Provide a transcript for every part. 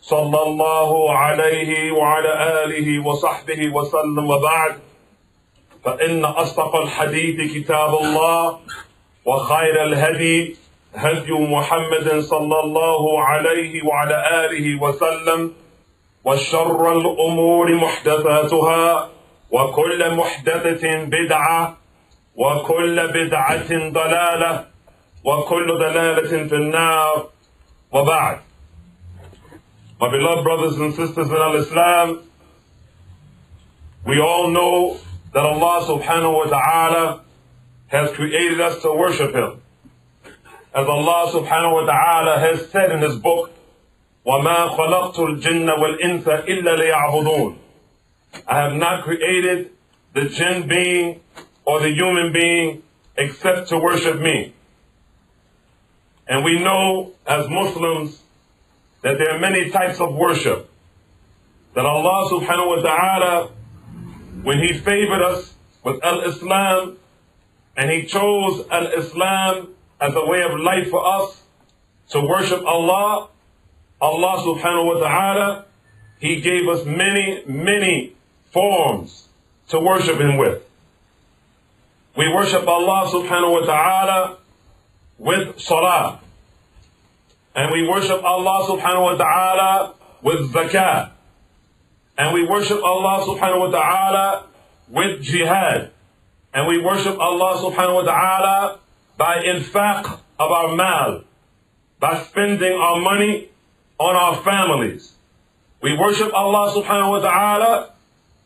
صلى الله عليه وعلى آله وصحبه وسلم وبعد. فإن أصدق الحديث كتاب الله وخير الهدي هدي محمد صلى الله عليه وعلى آله وسلم وشر الأمور محدثاتها وكل محدثة بدعة وكل بدعة ضلالة وكل ضلالة في النار. وبعد. My beloved brothers and sisters in Al-Islam, we all know that Allah subhanahu wa ta'ala has created us to worship Him. As Allah subhanahu wa ta'ala has said in His book, وَمَا خَلَقْتُ الْجِنَّ وَالْإِنسَ إِلَّا لِيَعْبُدُونَ I have not created the jinn being or the human being except to worship me. And we know as Muslims that there are many types of worship. That Allah subhanahu wa ta'ala, when He favored us with Al-Islam, and He chose Al-Islam as a way of life for us to worship Allah, Allah subhanahu wa ta'ala, He gave us many, many forms to worship Him with. We worship Allah subhanahu wa ta'ala with salah. And we worship Allah subhanahu wa ta'ala with zakat. And we worship Allah subhanahu wa ta'ala with jihad. And we worship Allah subhanahu wa ta'ala by infaq of our mal, by spending our money on our families. We worship Allah subhanahu wa ta'ala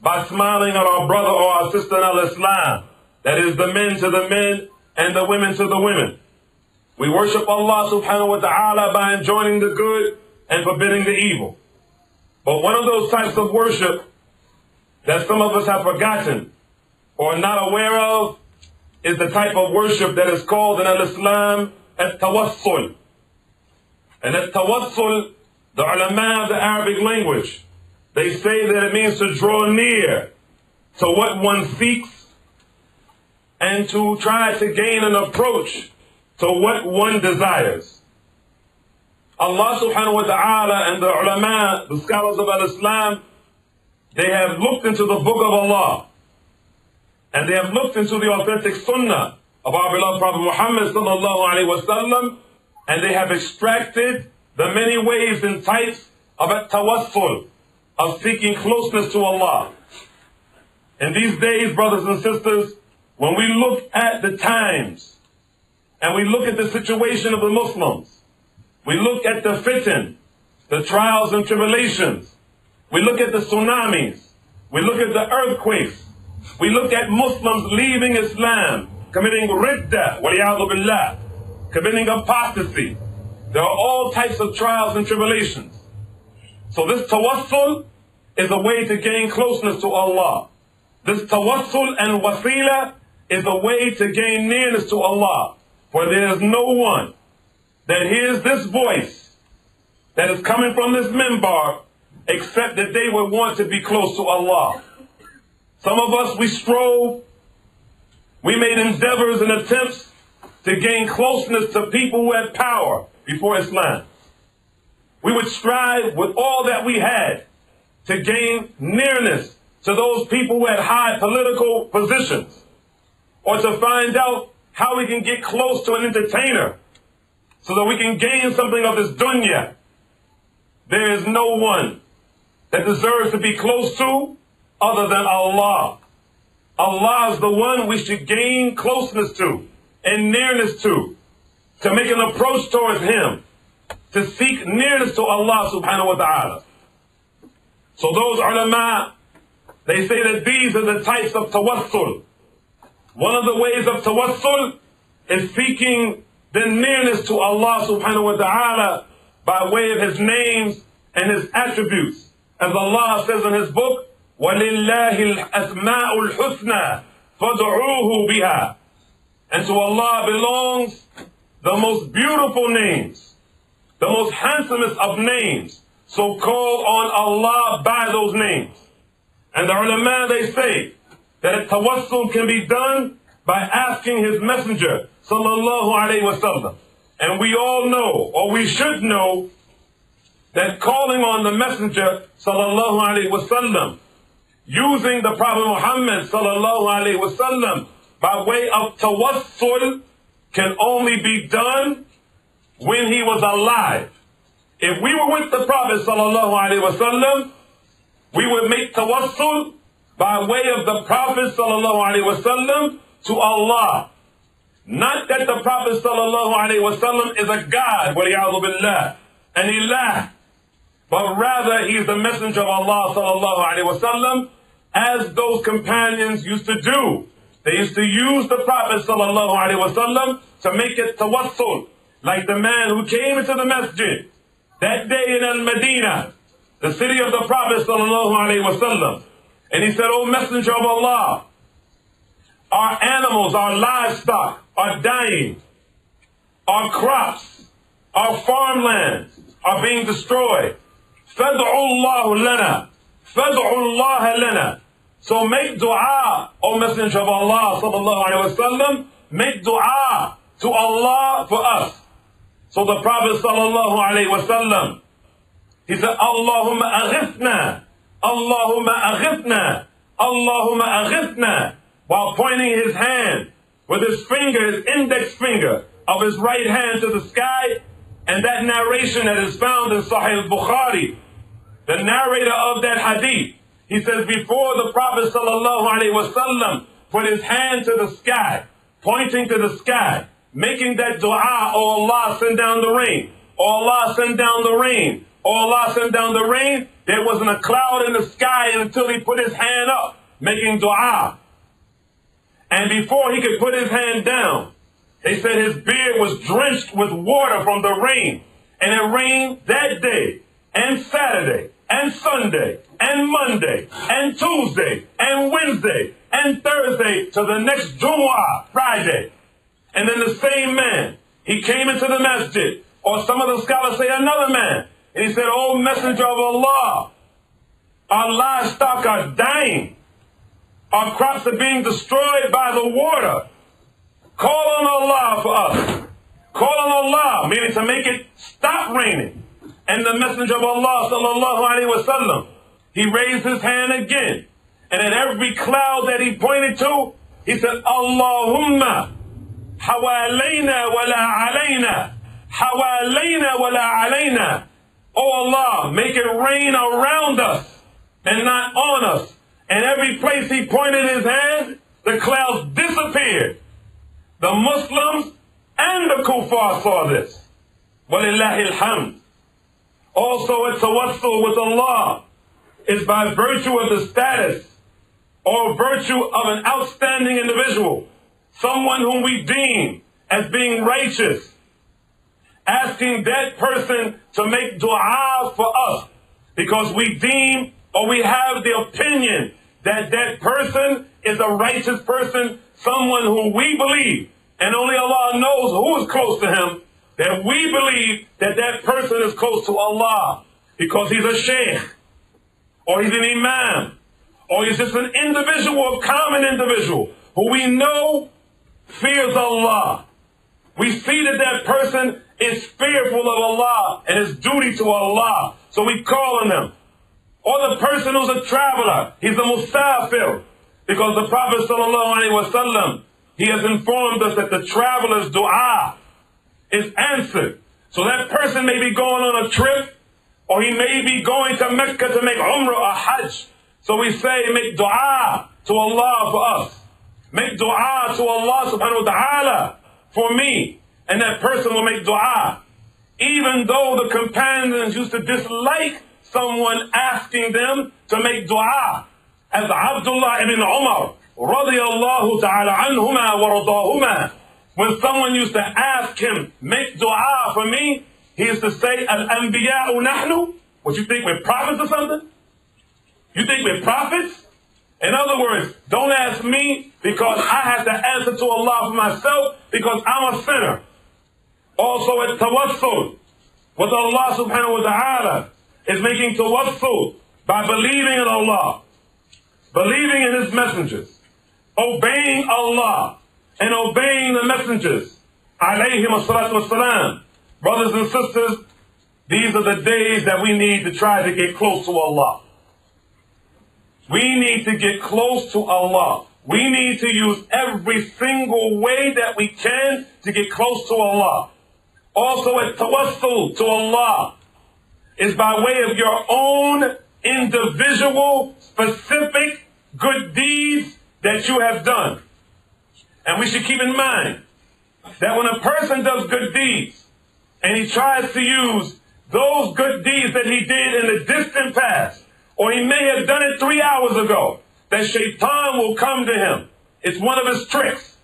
by smiling at our brother or our sister in al-Islam. That is the men to the men and the women to the women. We worship Allah subhanahu wa ta'ala by enjoining the good and forbidding the evil. But one of those types of worship that some of us have forgotten or not aware of is the type of worship that is called in al-Islam at-tawassul. And at-tawassul, the ulama of the Arabic language, they say that it means to draw near to what one seeks and to try to gain an approach to what one desires. Allah subhanahu wa ta'ala and the ulama, the scholars of al-Islam, they have looked into the book of Allah and they have looked into the authentic sunnah of our beloved Prophet Muhammad sallallahu alaihi wasallam and they have extracted the many ways and types of tawassul, of seeking closeness to Allah. In these days, brothers and sisters, when we look at the times and we look at the situation of the Muslims, we look at the fitan, the trials and tribulations, we look at the tsunamis, we look at the earthquakes, we look at Muslims leaving Islam, committing ridda, billah, committing apostasy. There are all types of trials and tribulations. So this tawassul is a way to gain closeness to Allah. This tawassul and wasila is a way to gain nearness to Allah. For there is no one that hears this voice that is coming from this minbar except that they would want to be close to Allah. Some of us, we strove, we made endeavors and attempts to gain closeness to people who had power before Islam. We would strive with all that we had to gain nearness to those people who had high political positions or to find out how we can get close to an entertainer so that we can gain something of this dunya. There is no one that deserves to be close to other than Allah. Allah is the one we should gain closeness to and nearness to, to make an approach towards Him, to seek nearness to Allah subhanahu wa ta'ala. So those ulama, they say that these are the types of tawassul. One of the ways of tawassul is seeking the nearness to Allah subhanahu wa ta'ala by way of His names and His attributes. As Allah says in His book, وَلِلَّهِ الْأَسْمَاءُ الْحُسْنَى فَادْعُوهُ بِهَا And to Allah belongs the most beautiful names, the most handsomest of names. So call on Allah by those names. And the ulama, they say that tawassul can be done by asking his messenger, sallallahu alayhi wasallam. And we all know, or we should know, that calling on the messenger, sallallahu alayhi wasallam, using the Prophet Muhammad, sallallahu alayhi wasallam, by way of tawassul, can only be done when he was alive. If we were with the Prophet sallallahu alayhi wasallam, we would make tawassul by way of the Prophet sallallahu wasallam to Allah. Not that the Prophet sallallahu wasallam is a God, billah, an ilah, but rather he is the messenger of Allah sallallahu wasallam, as those companions used to do. They used to use the Prophet sallallahu wasallam to make it tawassul, like the man who came into the masjid that day in Al-Madinah the city of the Prophet wasallam, and he said, O messenger of Allah, our animals, our livestock are dying. Our crops, our farmlands are being destroyed. Fad'ullahu lana. Fad'ullaha lana. So make dua, O Messenger of Allah sallallahu alayhi wasallam, make dua to Allah for us. So the Prophet sallallahu alayhi wasallam, he said, Allahumma aghithna Allahumma aghithna, Allahumma aghithna, while pointing his hand with his finger, his index finger of his right hand to the sky. And that narration that is found in Sahih Bukhari, the narrator of that hadith, he says, before the Prophet wasallam put his hand to the sky, pointing to the sky, making that dua, oh Allah, send down the rain. Oh Allah, send down the rain. Oh Allah sent down the rain. There wasn't a cloud in the sky until he put his hand up, making dua. And before he could put his hand down, they said his beard was drenched with water from the rain. And it rained that day, and Saturday, and Sunday, and Monday, and Tuesday, and Wednesday, and Thursday to the next Jumu'ah, Friday. And then the same man, he came into the masjid, or some of the scholars say another man, and he said, O messenger of Allah, our livestock are dying. Our crops are being destroyed by the water. Call on Allah for us. Call on Allah, meaning to make it stop raining. And the messenger of Allah, sallallahu alaihi wasallam, he raised his hand again. And at every cloud that he pointed to, he said, Allahumma hawalayna wa la alayna. Hawalayna wa la alayna. Oh Allah, make it rain around us and not on us. And every place he pointed his hand, the clouds disappeared. The Muslims and the kuffar saw this. Walillahi alhamd. Also, it's a tawassul with Allah is by virtue of the status or virtue of an outstanding individual, someone whom we deem as being righteous, asking that person to make dua for us because we deem or we have the opinion that that person is a righteous person, someone who we believe, and only Allah knows who is close to him, that we believe that that person is close to Allah because he's a sheikh, or he's an imam, or he's just an individual, a common individual, who we know fears Allah. We see that that person is fearful of Allah and his duty to Allah. So we call on them. Or the person who's a traveler, he's a musafir. Because the Prophet wasallam, he has informed us that the traveler's dua is answered. So that person may be going on a trip, or he may be going to Mecca to make Umrah or Hajj. So we say, make dua to Allah for us. Make dua to Allah subhanahu wa ta'ala for me and that person will make dua. Even though the companions used to dislike someone asking them to make dua. As Abdullah ibn Umar ta'ala when someone used to ask him, make dua for me, he used to say, Al-anbiya'u nahnu? What you think, we're prophets or something? You think we're prophets? In other words, don't ask me because I have to answer to Allah for myself because I'm a sinner. Also at tawassul with Allah subhanahu wa ta'ala is making tawassul by believing in Allah, believing in His messengers, obeying Allah, and obeying the messengers. Alayhim as-salatu. Brothers and sisters, these are the days that we need to try to get close to Allah. We need to get close to Allah. We need to use every single way that we can to get close to Allah. Also, at tawassul to Allah is by way of your own individual, specific good deeds that you have done. And we should keep in mind that when a person does good deeds and he tries to use those good deeds that he did in the distant past or he may have done it three hours ago, that shaitan will come to him. It's one of his tricks.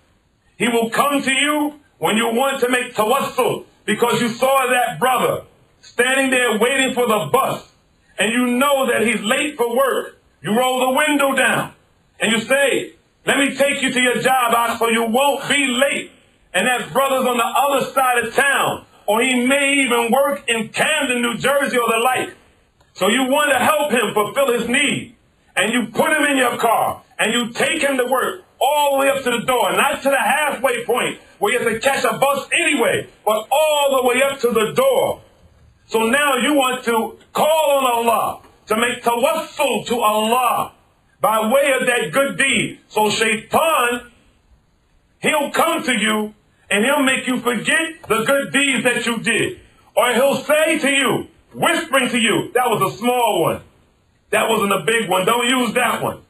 He will come to you when you want to make tawassul because you saw that brother standing there waiting for the bus and you know that he's late for work. You roll the window down and you say, let me take you to your job out so you won't be late. And that brother's on the other side of town or he may even work in Camden, New Jersey or the like. So you want to help him fulfill his need. And you put him in your car and you take him to work all the way up to the door, not to the halfway point where you have to catch a bus anyway, but all the way up to the door. So now you want to call on Allah to make tawassul to Allah by way of that good deed. So shaitan, he'll come to you and he'll make you forget the good deeds that you did. Or he'll say to you, whispering to you, that was a small one. That wasn't a big one. Don't use that one.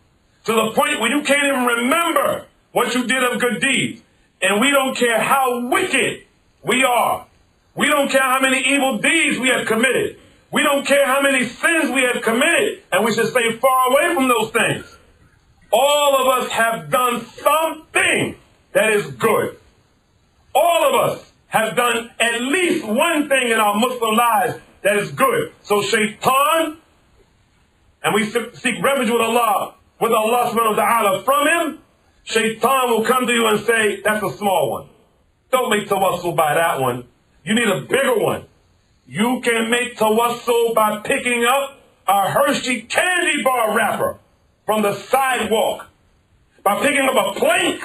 To the point where you can't even remember what you did of good deeds. And we don't care how wicked we are. We don't care how many evil deeds we have committed. We don't care how many sins we have committed. And we should stay far away from those things. All of us have done something that is good. All of us have done at least one thing in our Muslim lives that is good. So shaitan, and we seek refuge with Allah, with Allah subhanahu wa ta'ala from him, shaitan will come to you and say, that's a small one. Don't make tawassul by that one. You need a bigger one. You can make tawassul by picking up a Hershey candy bar wrapper from the sidewalk. By picking up a plank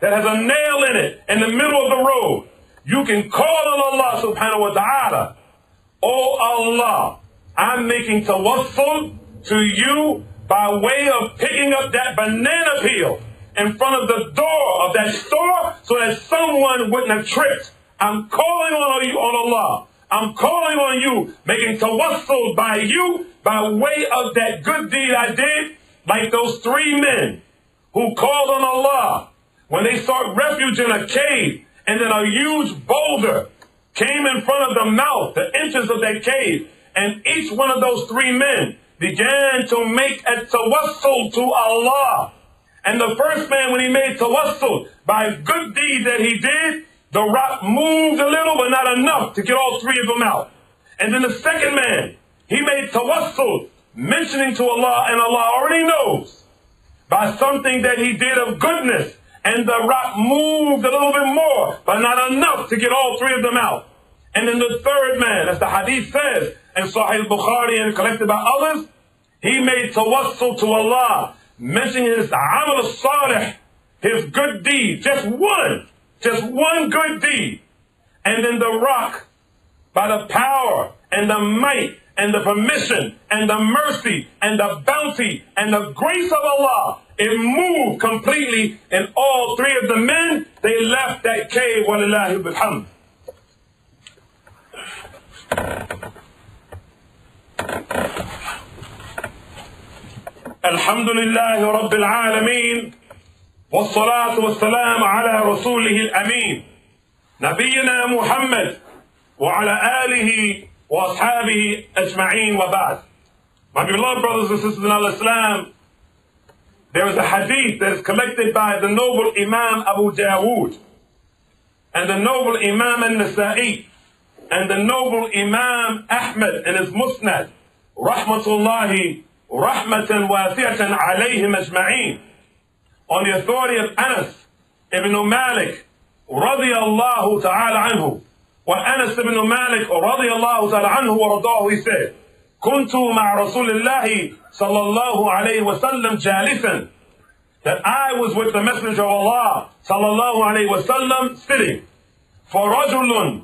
that has a nail in it in the middle of the road. You can call on Allah subhanahu wa ta'ala Oh Allah, I'm making tawassul to you by way of picking up that banana peel in front of the door of that store so that someone wouldn't have tripped. I'm calling on you on Allah. I'm calling on you, making tawassul by you by way of that good deed I did, like those three men who called on Allah when they sought refuge in a cave and then a huge boulder came in front of the mouth, the entrance of that cave, and each one of those three men began to make a tawassul to Allah. And the first man, when he made tawassul by good deed that he did, the rock moved a little, but not enough to get all three of them out. And then the second man, he made tawassul, mentioning to Allah, and Allah already knows, by something that he did of goodness and the rock moved a little bit more, but not enough to get all three of them out. And then the third man, as the hadith says, in Sahih Bukhari and collected by others, he made tawassul to Allah, mentioning his amal salih, his good deed, just one, just one good deed. And then the rock, by the power and the might and the permission and the mercy and the bounty and the grace of Allah, it moved completely, and all three of the men, they left that cave, walillahi bilhamd. الحمد لله رب العالمين والصلاة والسلام على رسوله الأمين نبينا محمد وعلى آله وأصحابه أجمعين وبعد My beloved brothers and sisters in Islam, there is a hadith that is collected by the noble Imam Abu Dawood and the noble Imam al-Nasa'i and the noble Imam Ahmad in his Musnad, rahmatullahi رحمة واسعة عليهم أجمعين. On the authority of Anas ibn Malik رضي الله تعالى عنه وأنس بن مالك رضي الله تعالى عنه ورضاه he said كنت مع رسول الله صلى الله عليه وسلم جالسا that I was with the messenger of Allah صلى الله عليه وسلم sitting. فرجل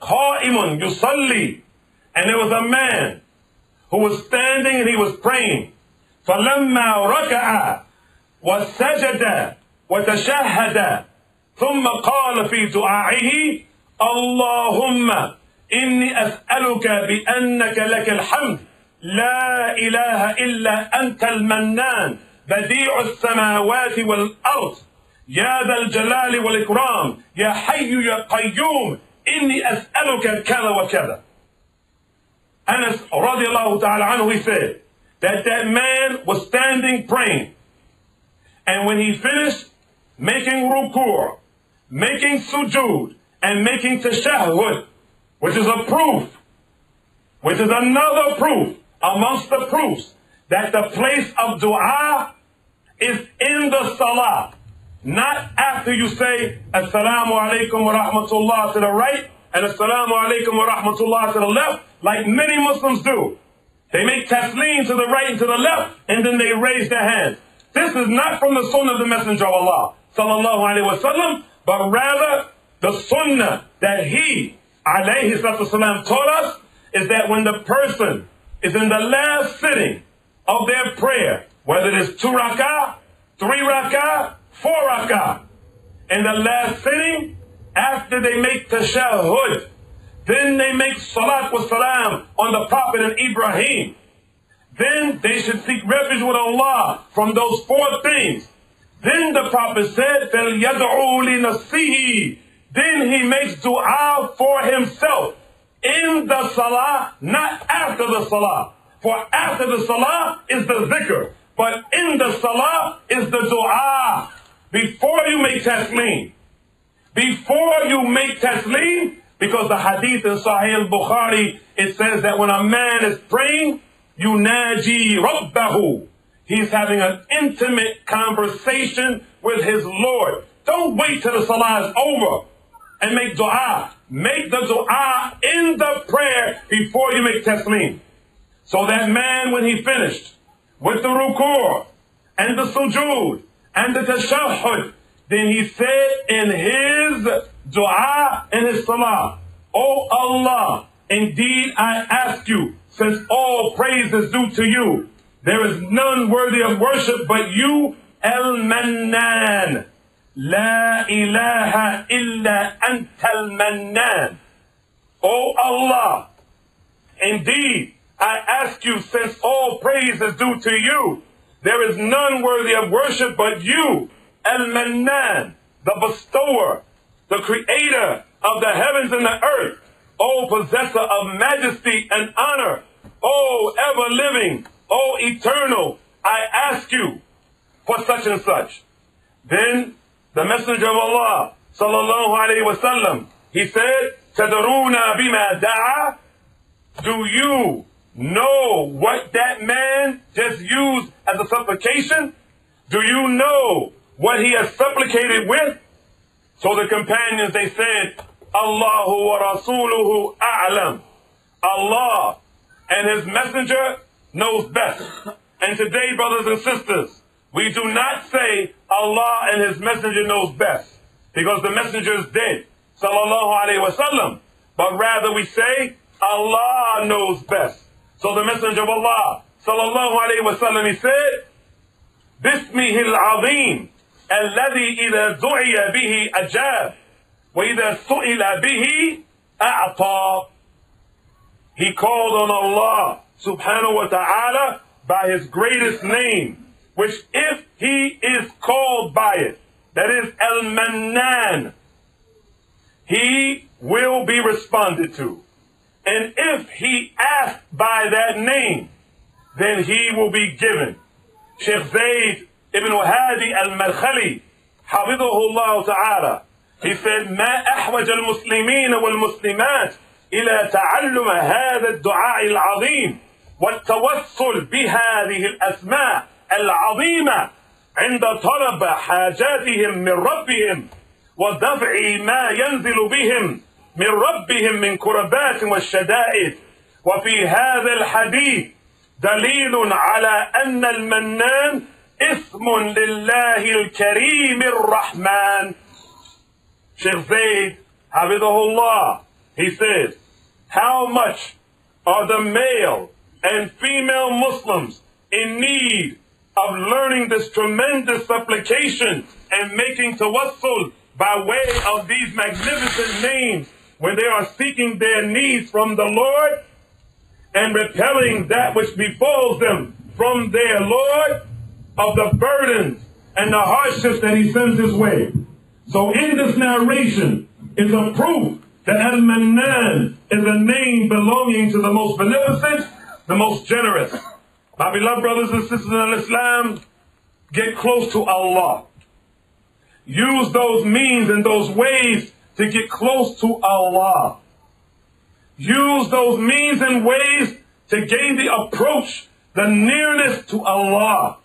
قائم يصلي and there was a man who was standing and he was praying. فلما ركع وسجد وتشهد ثم قال في دعائه اللهم إني أسألك بأنك لك الحمد. لا إله إلا أنت المنان بديع السماوات والأرض. يا ذا الجلال والإكرام يا حي يا قيوم إني أسألك كذا وكذا. Anas radiallahu ta'ala anhu, he said that that man was standing praying. And when he finished making rukur, making sujud, and making tashahhud, which is a proof, which is another proof amongst the proofs that the place of dua is in the salah, not after you say assalamu alaikum wa rahmatullah to the right and assalamu alaikum wa rahmatullah to the left, like many Muslims do. They make taslim to the right and to the left, and then they raise their hands. This is not from the sunnah of the Messenger of Allah, sallallahu alaihi wasallam, but rather the sunnah that he, alayhi sallam, taught us is that when the person is in the last sitting of their prayer, whether it is two rakah, three rakah, four rakah, in the last sitting, after they make tashahhud, then they make salat wa salam on the Prophet and Ibrahim. Then they should seek refuge with Allah from those four things. Then the Prophet said, Then he makes dua for himself in the salah, not after the salah. For after the salah is the zikr, but in the salah is the dua. Before you make taslim, before you make taslim, because the hadith in Sahih al-Bukhari, it says that when a man is praying, yunaji rabbahu. He's having an intimate conversation with his Lord. Don't wait till the salah is over and make dua. Make the dua in the prayer before you make taslim. So that man, when he finished with the rukur and the sujood and the tashahhud, then he said in his dua in his salah, O Allah, indeed I ask you, since all praise is due to you, there is none worthy of worship but you, El-Mannan. La ilaha illa anta al-Mannan. O Allah, indeed I ask you, since all praise is due to you, there is none worthy of worship but you, Al-Mannan, the bestower, the creator of the heavens and the earth, O possessor of majesty and honor, O ever living, O eternal, I ask you for such and such. Then the Messenger of Allah, sallallahu alayhi wasallam, he said, Tadaruna bima da'a, do you know what that man just used as a supplication? Do you know what he has supplicated with? So the companions, they said, Allahu wa Rasuluhu a'lam. Allah and His Messenger knows best. And today, brothers and sisters, we do not say Allah and His Messenger knows best because the Messenger is dead, sallallahu alayhi wasallam. But rather we say Allah knows best. So the Messenger of Allah, sallallahu alayhi wasallam, he said, Bismihil azim. الذي إذا دعي به أجاب وإذا سئل به أعطى He called on Allah subhanahu wa ta'ala by his greatest name, which if he is called by it, that is Al-Mannan, he will be responded to. And if he asked by that name, then he will be given. Sheikh Zayd ibn Hadi al-Markhali, حفظه الله تعالى, said, ما أحوج المسلمين والمسلمات إلى تعلم هذا الدعاء العظيم والتوسل بهذه الأسماء العظيمة عند طلب حاجاتهم من ربهم ودفع ما ينزل بهم من ربهم من كربات والشدائد. وفي هذا الحديث دليل على أن المنان اسم لله الكريم الرحمن Sheikh Zayd, Habibullah, he says, how much are the male and female Muslims in need of learning this tremendous supplication and making tawassul by way of these magnificent names when they are seeking their needs from the Lord and repelling that which befalls them from their Lord Of the burdens and the hardships that he sends his way. So in this narration is a proof that Al-Mannan is a name belonging to the most beneficent, the most generous. My beloved brothers and sisters in Islam, get close to Allah. Use those means and those ways to get close to Allah. Use those means and ways to gain the approach, the nearness to Allah.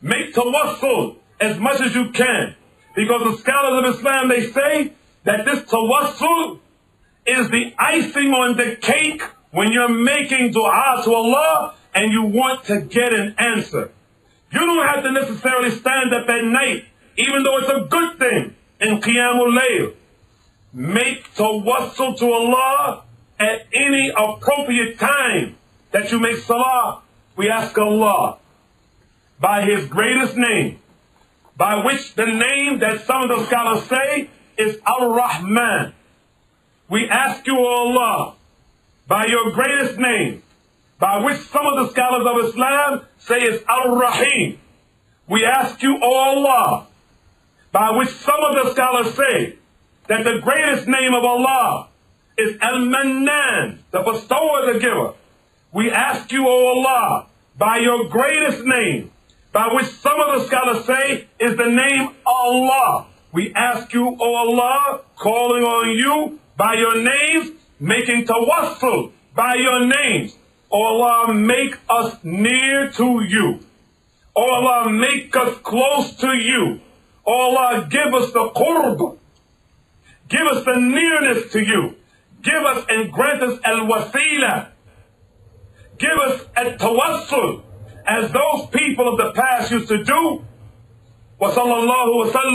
Make tawassul as much as you can. Because the scholars of Islam, they say that this tawassul is the icing on the cake when you're making dua to Allah and you want to get an answer. You don't have to necessarily stand up at night, even though it's a good thing in Qiyamul Layl. Make tawassul to Allah at any appropriate time that you make salah. We ask Allah by His greatest name, by which the name that some of the scholars say is Ar-Rahman. We ask you, O Allah, by your greatest name, by which some of the scholars of Islam say is Ar-Rahim. We ask you, O Allah, by which some of the scholars say that the greatest name of Allah is Al-Mannan, the bestower, the giver. We ask you, O Allah, by your greatest name, by which some of the scholars say is the name Allah. We ask you, O Allah, calling on you by your names, making tawassul by your names. O Allah, make us near to you. O Allah, make us close to you. O Allah, give us the qurb. Give us the nearness to you. Give us and grant us al-wasila. Give us a tawassul as those people of the past used to do. وصلى الله وسلم